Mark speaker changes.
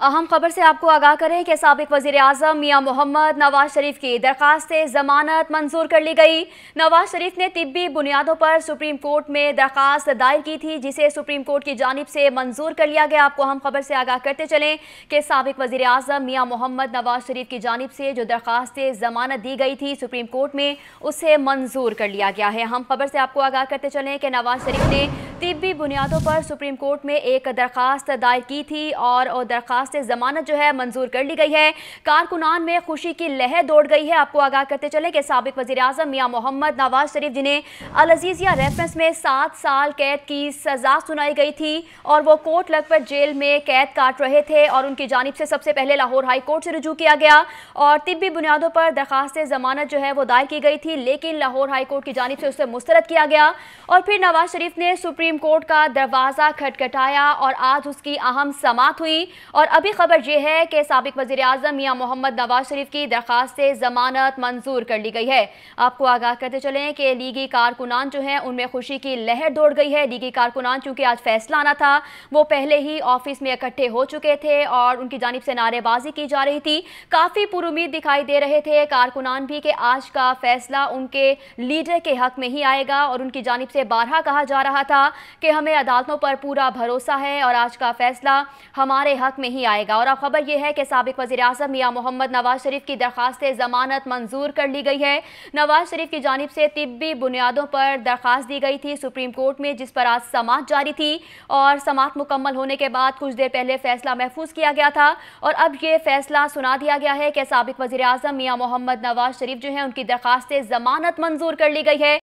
Speaker 1: अहम खबर से आपको आगाह करें कि सबक वजी अजम मियाँ मोहम्मद नवाज़ शरीफ की दरखास्त जमानत मंजूर कर ली गई। नवाज़ शरीफ ने तिब्बी बुनियादों पर सुप्रीम कोर्ट में दरखास्त दायर की थी, जिसे सुप्रीम कोर्ट की जानब से मंजूर कर लिया गया। आपको अहम खबर से आगाह करते चलें कि सबक वजी अजम मियाँ मोहम्मद नवाज़ शरीफ की जानब से जो दरखास्त जमानत दी गई थी सुप्रीम कोर्ट में, उसे मंजूर कर लिया गया है। हम खबर से आपको आगाह करते चलें कि नवाज़ शरीफ ने तिब्बी बुनियादों पर सुप्रीम कोर्ट में एक दरखास्त दायर की थी और दरखास्त जमानत जो है मंजूर कर ली गई है। कारकुनान में खुशी की लहर दौड़ गई है। आपको आगाह करते चले कि सबक वजी अजम मियाँ मोहम्मद नवाज़ शरीफ, जिन्हें अलजीजिया रेफरेंस में सात साल कैद की सजा सुनाई गई थी और वो कोर्ट लगभग जेल में कैद काट रहे थे और उनकी जानब से सबसे पहले लाहौर हाई कोर्ट से रुजू किया गया और तिब्बी बुनियादों पर दरखास्त जमानत जो है वो दायर की गई थी, लेकिन लाहौर हाई कोर्ट की जानब से उसे मुस्तरद किया गया। और फिर नवाज़ शरीफ ने सुप्रीम सुप्रीम कोर्ट का दरवाज़ा खटखटाया और आज उसकी अहम समात हुई। और अभी खबर यह है कि सबक वजी अजम मियाँ मोहम्मद नवाज़ शरीफ की दरख्वास्त से जमानत मंजूर कर ली गई है। आपको आगाह करते चलें कि लीगी कारकुनान जो है, उनमें खुशी की लहर दौड़ गई है। लीगी कारकुनान चूँकि आज फैसला आना था, वो पहले ही ऑफ़िस में इकट्ठे हो चुके थे और उनकी जानब से नारेबाजी की जा रही थी। काफ़ी पुरुद दिखाई दे रहे थे कारकुनान भी कि आज का फैसला उनके लीडर के हक में ही आएगा और उनकी जानब से बारहा कहा जा रहा था। कि हमें अदालतों पर पूरा भरोसा है और आज का फैसला हमारे हक में ही आएगा। और अब खबर यह है कि सबक वजी अजम मियाँ मोहम्मद नवाज़ शरीफ की दरख्वास्त जमानत मंजूर कर ली गई है। नवाज़ शरीफ की जानब से तिब्बी बुनियादों पर दरख्वास्त दी गई थी सुप्रीम कोर्ट में, जिस पर आज समात जारी थी और समात मुकम्मल होने के बाद कुछ देर पहले फैसला महफूज किया गया था। और अब ये फैसला सुना दिया गया है कि सबक वजी अजम मियाँ मोहम्मद नवाज़ शरीफ जो है, उनकी दरख्वास्त जमानत मंजूर कर ली गई है।